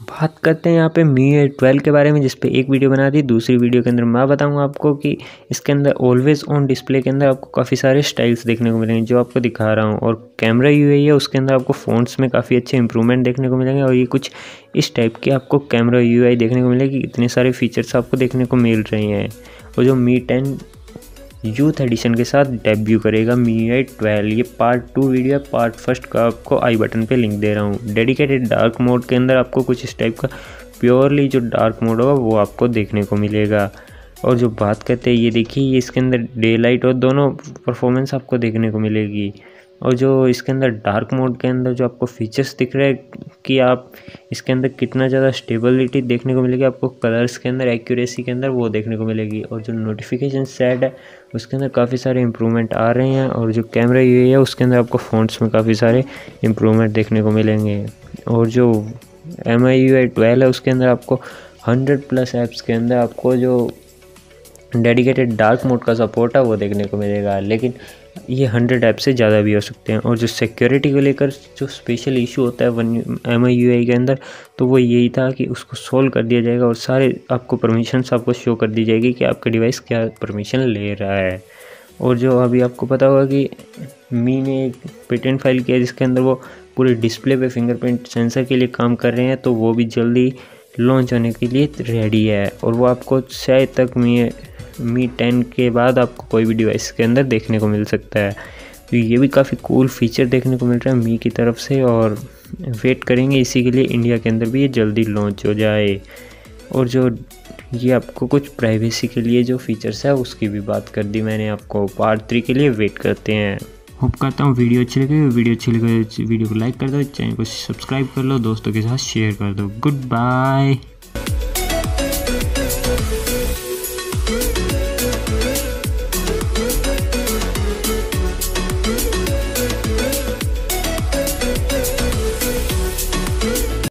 बात करते हैं यहाँ पे मी एट ट्वेल्व के बारे में जिस पे एक वीडियो बना दी। दूसरी वीडियो के अंदर मैं बताऊँगा आपको कि इसके अंदर ऑलवेज ऑन डिस्प्ले के अंदर आपको काफ़ी सारे स्टाइल्स देखने को मिलेंगे, जो आपको दिखा रहा हूँ। और कैमरा यू है, उसके अंदर आपको फ़ोन्स में काफ़ी अच्छे इंप्रूवमेंट देखने को मिलेंगे और ये कुछ इस टाइप के आपको कैमरा UI देखने को मिलेगी। इतने सारे फीचर्स आपको देखने को मिल रहे हैं। और जो मी टेन यूथ एडिशन के साथ डेब्यू करेगा मी आई ट्वेल्व। ये पार्ट टू वीडियो है। पार्ट फ़र्स्ट का आपको आई बटन पे लिंक दे रहा हूँ। डेडिकेटेड डार्क मोड के अंदर आपको कुछ इस टाइप का प्योरली जो डार्क मोड होगा, वो आपको देखने को मिलेगा। और जो बात करते हैं, ये देखिए, ये इसके अंदर डे लाइट और दोनों परफॉर्मेंस आपको देखने को मिलेगी। और जो इसके अंदर डार्क मोड के अंदर जो आपको फीचर्स दिख रहे हैं कि आप इसके अंदर कितना ज़्यादा स्टेबिलिटी देखने को मिलेगी, आपको कलर्स के अंदर एक्यूरेसी के अंदर वो देखने को मिलेगी। और जो नोटिफिकेशन सेट है, उसके अंदर काफ़ी सारे इंप्रूवमेंट आ रहे हैं और जो कैमरा यू है, उसके अंदर आपको फ़ोन्स में काफ़ी सारे इंप्रूवमेंट देखने को मिलेंगे। और जो M I U I twelve है, उसके अंदर आपको हंड्रेड प्लस ऐप्स के अंदर आपको जो डेडिकेटेड डार्क मोड का सपोर्ट है, वो देखने को मिलेगा। लेकिन ये हंड्रेड ऐप से ज़्यादा भी हो सकते हैं। और जो सिक्योरिटी को लेकर जो स्पेशल इशू होता है one M I U I के अंदर तो वो यही था कि उसको सोल्व कर दिया जाएगा और सारे आपको परमिशन आपको शो कर दी जाएगी कि आपका डिवाइस क्या परमिशन ले रहा है। और जो अभी आपको पता होगा कि मी ने एक पेटेंट फ़ाइल किया जिसके अंदर वो पूरे डिस्प्ले पे फिंगरप्रिंट सेंसर के लिए काम कर रहे हैं तो वो भी जल्दी लॉन्च होने के लिए रेडी है। और वो आपको शायद तक मी मी टेन के बाद आपको कोई भी डिवाइस के अंदर देखने को मिल सकता है। तो ये भी काफ़ी कूल फीचर देखने को मिल रहा है मी की तरफ़ से और वेट करेंगे। इसी के लिए इंडिया के अंदर भी ये जल्दी लॉन्च हो जाए। और जो ये आपको कुछ प्राइवेसी के लिए जो फीचर्स है, उसकी भी बात कर दी मैंने आपको। पार्ट थ्री के लिए वेट करते हैं। होप करता हूँ वीडियो अच्छी लगे वीडियो अच्छी लगे वीडियो को लाइक कर दो चैनल को सब्सक्राइब कर लो, दोस्तों के साथ शेयर कर दो। Good bye